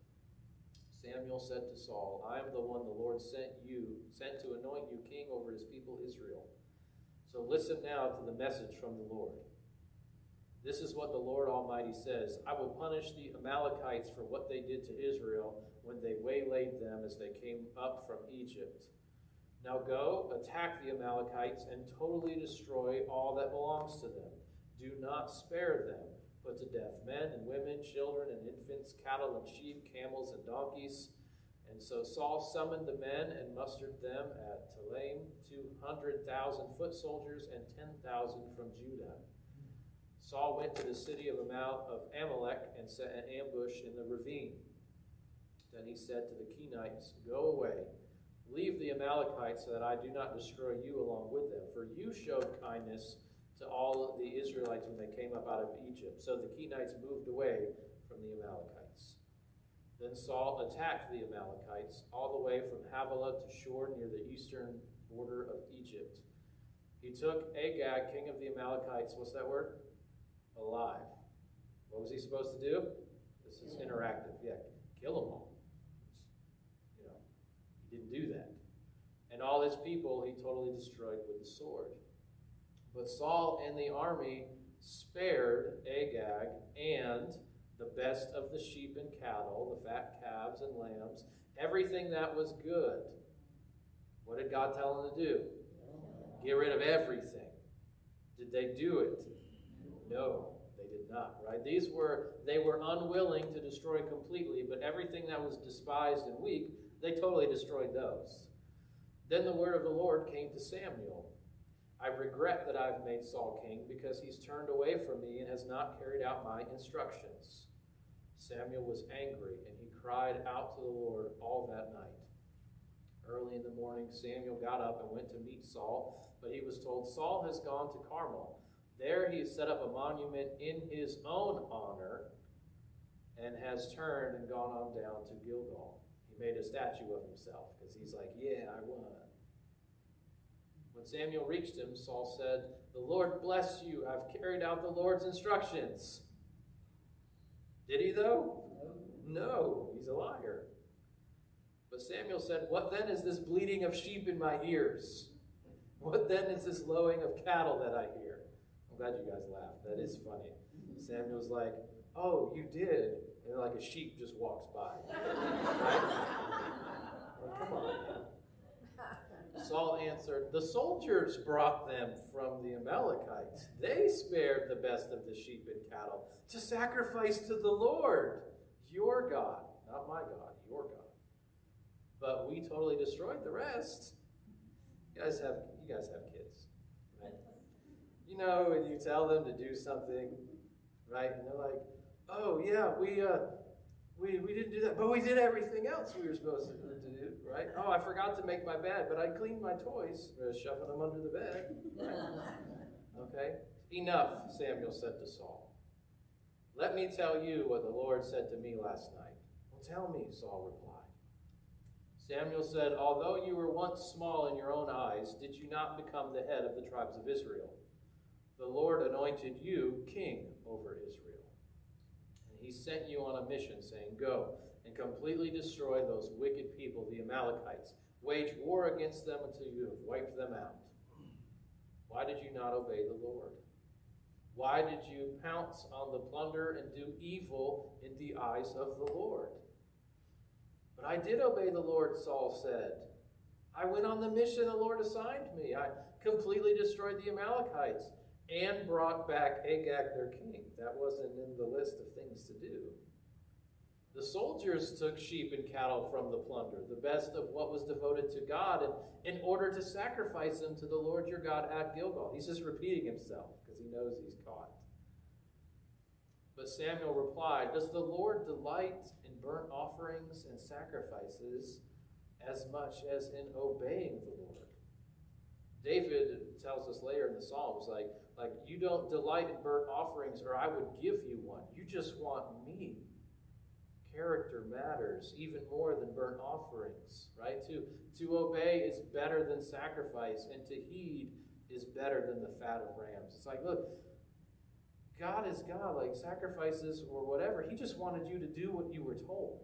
Samuel said to Saul, I am the one the Lord sent you, sent to anoint you king over his people Israel. So listen now to the message from the Lord. This is what the Lord Almighty says I will punish the Amalekites for what they did to Israel when they waylaid them as they came up from Egypt. Now go, attack the Amalekites, and totally destroy all that belongs to them. Do not spare them put to death men and women, children and infants, cattle and sheep, camels and donkeys. And so Saul summoned the men and mustered them at Telaim, 200,000 foot soldiers and 10,000 from Judah. Saul went to the city of Amal of Amalek and set an ambush in the ravine. Then he said to the Kenites, Go away, leave the Amalekites so that I do not destroy you along with them, for you showed kindness to all the Israelites when they came up out of Egypt. So the Kenites moved away from the Amalekites. Then Saul attacked the Amalekites all the way from Havilah to Shur near the eastern border of Egypt. He took Agag, king of the Amalekites, what's that word? Alive. What was he supposed to do? This is interactive. Yeah, kill them all. You know, he didn't do that. And all his people he totally destroyed with the sword. But Saul and the army spared Agag and the best of the sheep and cattle, the fat calves and lambs, everything that was good. What did God tell them to do? Get rid of everything. Did they do it? No, they did not, right? These were they were unwilling to destroy completely, but everything that was despised and weak, they totally destroyed those. Then the word of the Lord came to Samuel. I regret that I've made Saul king because he's turned away from me and has not carried out my instructions. Samuel was angry and he cried out to the Lord all that night. Early in the morning, Samuel got up and went to meet Saul, but he was told, Saul has gone to Carmel. There he has set up a monument in his own honor and has turned and gone on down to Gilgal. He made a statue of himself because he's like, Yeah, I won. When Samuel reached him, Saul said, The Lord bless you. I've carried out the Lord's instructions. Did he, though? No, he's a liar. But Samuel said, What then is this bleating of sheep in my ears? What then is this lowing of cattle that I hear? I'm glad you guys laughed. That is funny. Samuel's like, Oh, you did. And like a sheep just walks by. Right? Well, come on, man. Saul answered, The soldiers brought them from the Amalekites. They spared the best of the sheep and cattle to sacrifice to the Lord, your God, not my God, your God. but we totally destroyed the rest. You guys have you guys have kids, right? You know, when you tell them to do something, right? And they're like, "Oh yeah, we uh, we we didn't do that, but we did everything else we were supposed to, to do, right? Oh, I forgot to make my bed, but I cleaned my toys, uh, shoving them under the bed. Right? Okay, enough," Samuel said to Saul. Let me tell you what the Lord said to me last night. Well, tell me, Saul replied. Samuel said, Although you were once small in your own eyes, did you not become the head of the tribes of Israel? The Lord anointed you king over Israel. He sent you on a mission, saying, Go and completely destroy those wicked people, the Amalekites. Wage war against them until you have wiped them out. Why did you not obey the Lord? Why did you pounce on the plunder and do evil in the eyes of the Lord? But I did obey the Lord, Saul said. I went on the mission the Lord assigned me. I completely destroyed the Amalekites and brought back Agag, their king. That wasn't in the list of things to do. The soldiers took sheep and cattle from the plunder, the best of what was devoted to God, and in order to sacrifice them to the Lord your God at Gilgal. He's just repeating himself because he knows he's caught. But Samuel replied, Does the Lord delight in burnt offerings and sacrifices as much as in obeying the Lord? David tells us later in the Psalms, like, like you don't delight in burnt offerings, or I would give you one. You just want me character matters even more than burnt offerings, right? To, to obey is better than sacrifice, and to heed is better than the fat of rams. It's like, look, God is God, like sacrifices or whatever. He just wanted you to do what you were told.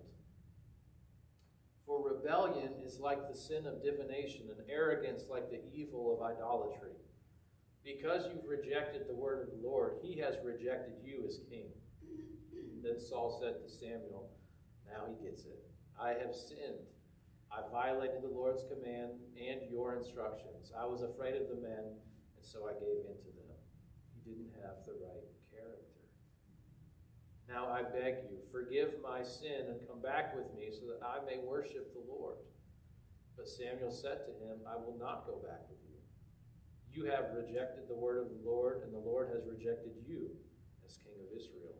For rebellion is like the sin of divination, and arrogance like the evil of idolatry. Because you've rejected the word of the Lord, he has rejected you as king. Then Saul said to Samuel, now he gets it. I have sinned. I violated the Lord's command and your instructions. I was afraid of the men, and so I gave in to them. You didn't have the right character. Now I beg you, forgive my sin and come back with me so that I may worship the Lord. But Samuel said to him, I will not go back with you. Have rejected the word of the Lord, and the Lord has rejected you as king of Israel.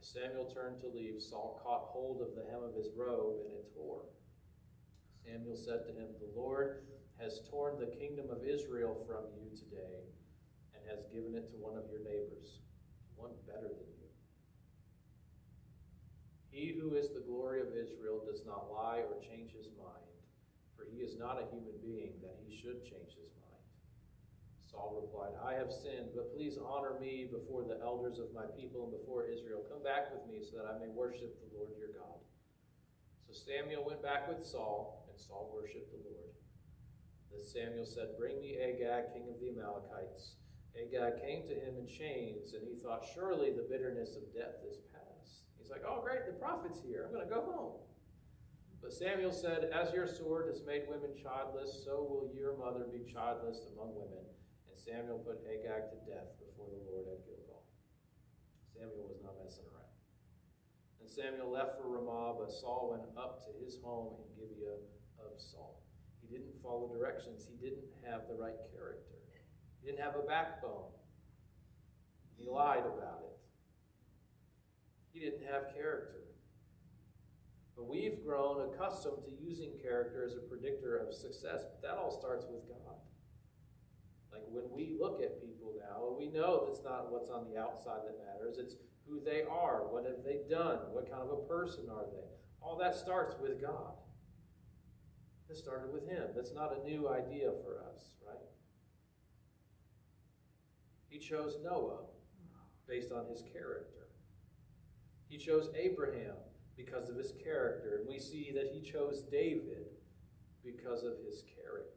As Samuel turned to leave, Saul caught hold of the hem of his robe, and it tore. Samuel said to him, The Lord has torn the kingdom of Israel from you today, and has given it to one of your neighbors, one better than you. He who is the glory of Israel does not lie or change his mind, for he is not a human being that he should change his mind. Saul replied, I have sinned, but please honor me before the elders of my people and before Israel. Come back with me so that I may worship the Lord your God. So Samuel went back with Saul, and Saul worshiped the Lord. Then Samuel said, Bring me Agag, king of the Amalekites. Agag came to him in chains, and he thought, Surely the bitterness of death is past. He's like, Oh, great, the prophet's here. I'm going to go home. But Samuel said, As your sword has made women childless, so will your mother be childless among women. Samuel put Agag to death before the Lord at Gilgal. Samuel was not messing around. And Samuel left for Ramah, but Saul went up to his home in Gibeah of Saul. He didn't follow directions. He didn't have the right character. He didn't have a backbone. He lied about it. He didn't have character. But we've grown accustomed to using character as a predictor of success. But that all starts with God. Like when we look at people now, we know that's not what's on the outside that matters. It's who they are. What have they done? What kind of a person are they? All that starts with God. This started with Him. That's not a new idea for us, right? He chose Noah based on his character. He chose Abraham because of his character. And we see that he chose David because of his character.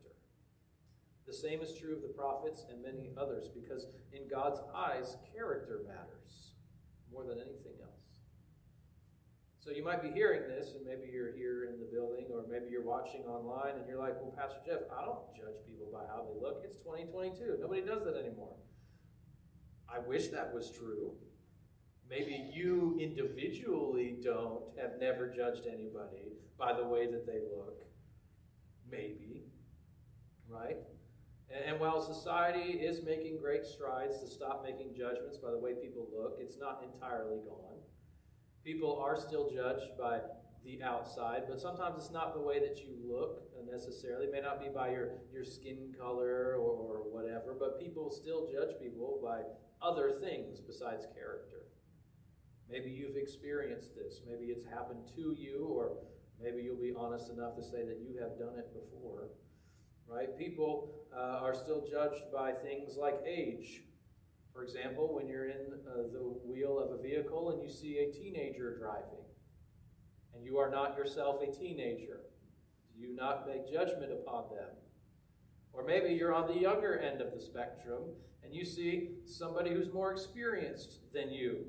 The same is true of the prophets and many others, because in God's eyes, character matters more than anything else. So you might be hearing this, and maybe you're here in the building, or maybe you're watching online, and you're like, well, Pastor Jeff, I don't judge people by how they look. It's 2022. Nobody does that anymore. I wish that was true. Maybe you individually don't, have never judged anybody by the way that they look. Maybe. Right? And, while society is making great strides to stop making judgments by the way people look, it's not entirely gone. People are still judged by the outside, but sometimes it's not the way that you look necessarily. It may not be by your, your skin color or, or whatever, but people still judge people by other things besides character. Maybe you've experienced this. Maybe it's happened to you, or maybe you'll be honest enough to say that you have done it before. Right? People uh, are still judged by things like age. For example, when you're in uh, the wheel of a vehicle and you see a teenager driving, and you are not yourself a teenager, do you not make judgment upon them? Or maybe you're on the younger end of the spectrum and you see somebody who's more experienced than you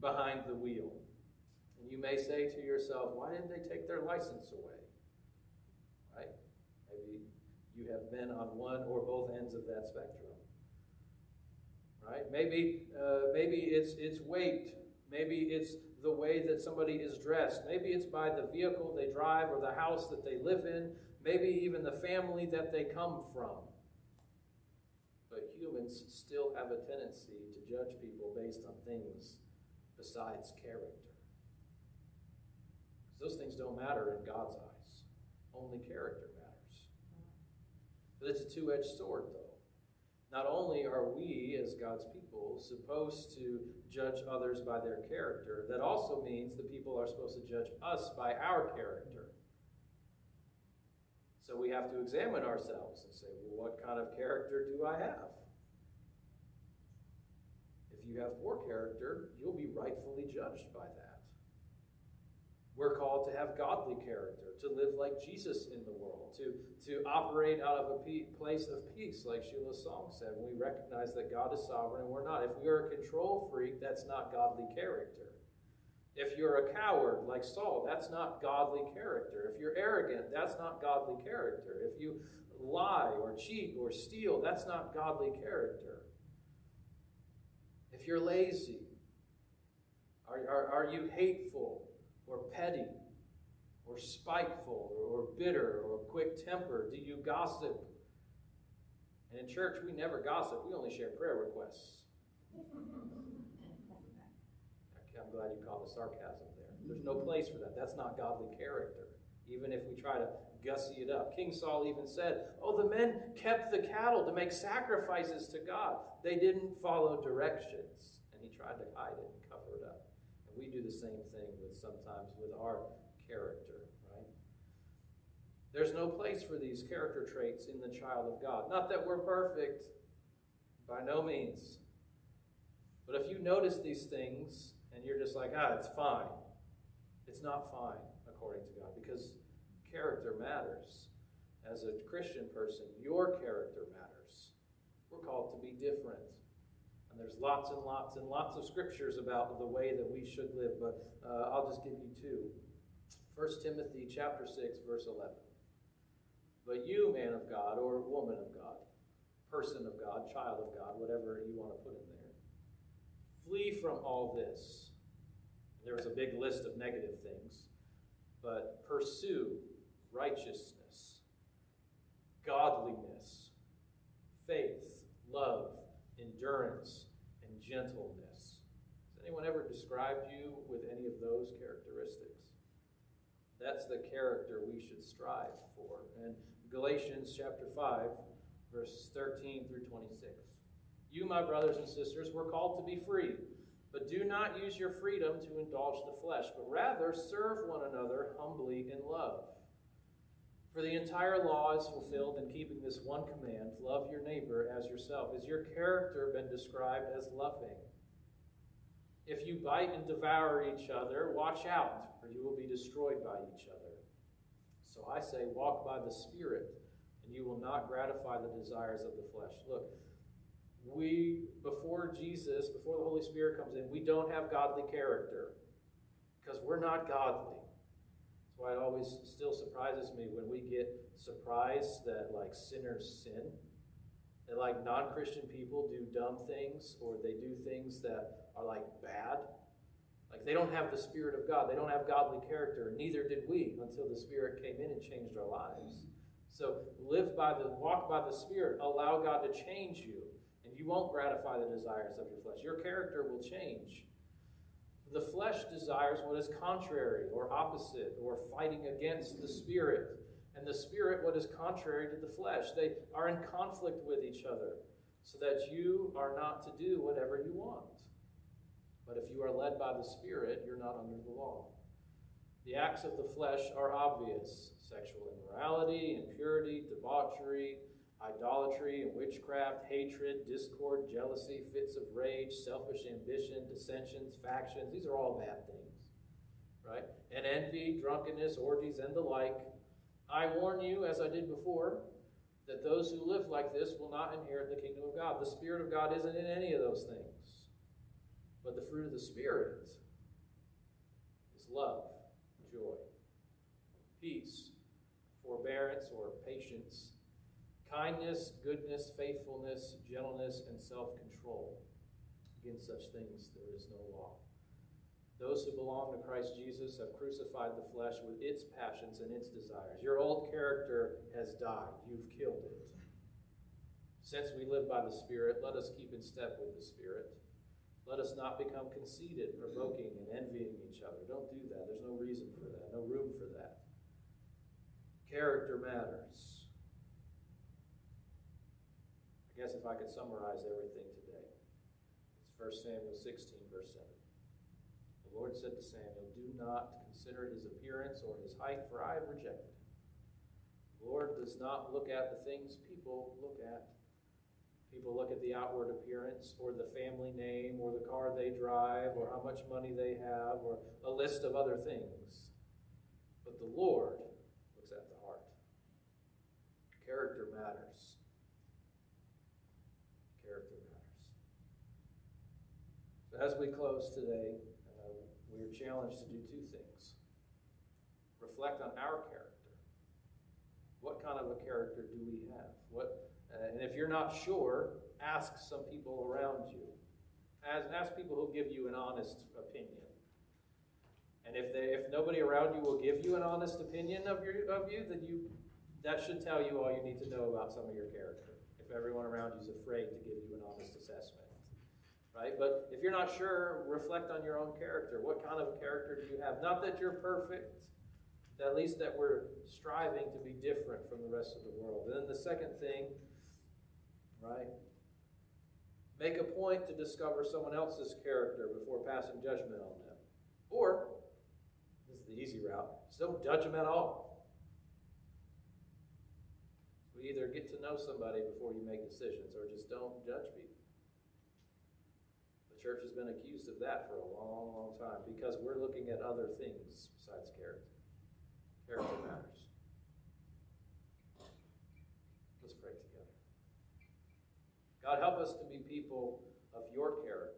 behind the wheel. And you may say to yourself, why didn't they take their license away? Right? Maybe you have been on one or both ends of that spectrum. Right? Maybe, uh, maybe it's, it's weight. Maybe it's the way that somebody is dressed. Maybe it's by the vehicle they drive or the house that they live in. Maybe even the family that they come from. But humans still have a tendency to judge people based on things besides character. Because those things don't matter in God's eyes. Only character matters. But it's a two edged sword, though. Not only are we, as God's people, supposed to judge others by their character, that also means the people are supposed to judge us by our character. So we have to examine ourselves and say, well, what kind of character do I have? If you have poor character, you'll be rightfully judged by that. We're called to have godly character, to live like Jesus in the world, to, to operate out of a place of peace, like Sheila's song said. We recognize that God is sovereign and we're not. If we are a control freak, that's not godly character. If you're a coward like Saul, that's not godly character. If you're arrogant, that's not godly character. If you lie or cheat or steal, that's not godly character. If you're lazy, are, are, are you hateful or petty or spiteful or, bitter or quick tempered? Do you gossip? And in church, we never gossip, we only share prayer requests. I'm glad you caught the sarcasm there. There's no place for that. That's not godly character, even if we try to gussy it up. King Saul even said, Oh, the men kept the cattle to make sacrifices to God. They didn't follow directions. And he tried to hide it we do the same thing with sometimes with our character, right? There's no place for these character traits in the child of God. Not that we're perfect, by no means. But if you notice these things and you're just like, ah, it's fine, it's not fine according to God because character matters. As a Christian person, your character matters. We're called to be different. And there's lots and lots and lots of scriptures about the way that we should live, but uh, I'll just give you two. 1 Timothy chapter 6, verse 11. But you, man of God, or woman of God, person of God, child of God, whatever you want to put in there, flee from all this. There was a big list of negative things, but pursue righteousness, godliness, faith, love, endurance, and gentleness. Has anyone ever described you with any of those characteristics? That's the character we should strive for. And Galatians chapter 5, verses 13 through 26. You, my brothers and sisters, were called to be free, but do not use your freedom to indulge the flesh, but rather serve one another humbly in love. For the entire law is fulfilled in keeping this one command love your neighbor as yourself. Has your character been described as loving? If you bite and devour each other, watch out, or you will be destroyed by each other. So I say, walk by the Spirit, and you will not gratify the desires of the flesh. Look, we, before Jesus, before the Holy Spirit comes in, we don't have godly character because we're not godly why it always still surprises me when we get surprised that like sinners sin. That like non Christian people do dumb things or they do things that are like bad. Like they don't have the Spirit of God. They don't have godly character. Neither did we until the Spirit came in and changed our lives. So live by the walk by the Spirit. Allow God to change you, and you won't gratify the desires of your flesh. Your character will change. The flesh desires what is contrary or opposite or fighting against the Spirit. And the Spirit, what is contrary to the flesh. They are in conflict with each other so that you are not to do whatever you want. But if you are led by the Spirit, you're not under the law. The acts of the flesh are obvious sexual immorality, impurity, debauchery, idolatry and witchcraft, hatred, discord, jealousy, fits of rage, selfish ambition, dissensions, factions. These are all bad things, right? And envy, drunkenness, orgies, and the like. I warn you, as I did before, that those who live like this will not inherit the kingdom of God. The Spirit of God isn't in any of those things. But the fruit of the Spirit is love, joy, peace, forbearance or patience, kindness, goodness, faithfulness, gentleness, and self control. Against such things there is no law. Those who belong to Christ Jesus have crucified the flesh with its passions and its desires. Your old character has died, you've killed it. Since we live by the Spirit, let us keep in step with the Spirit. Let us not become conceited, provoking, and envying each other. Don't do that. There's no reason for that, no room for that. Character matters. I guess if I could summarize everything today, it's 1 Samuel 16, verse 7. The Lord said to Samuel, Do not consider his appearance or his height, for I have rejected him. The Lord does not look at the things people look at. People look at the outward appearance, or the family name, or the car they drive, or how much money they have, or a list of other things. But the Lord looks at the heart. Character matters. Character matters. So as we close today, we are challenged to do two things reflect on our character. What kind of a character do we have? What, uh, and if you're not sure, ask some people around you. Ask, ask people who give you an honest opinion. And if, they, if nobody around you will give you an honest opinion of, your, of you, then you, that should tell you all you need to know about some of your character. If everyone around you is afraid to give you an honest assessment right? But if you're not sure, reflect on your own character. What kind of character do you have? Not that you're perfect, at least that we're striving to be different from the rest of the world. And then the second thing, right? Make a point to discover someone else's character before passing judgment on them. Or, this is the easy route, just don't judge them at all. We either get to know somebody before you make decisions or just don't judge people church has been accused of that for a long, long time because we're looking at other things besides character. Character matters. Let's pray together. God, help us to be people of your character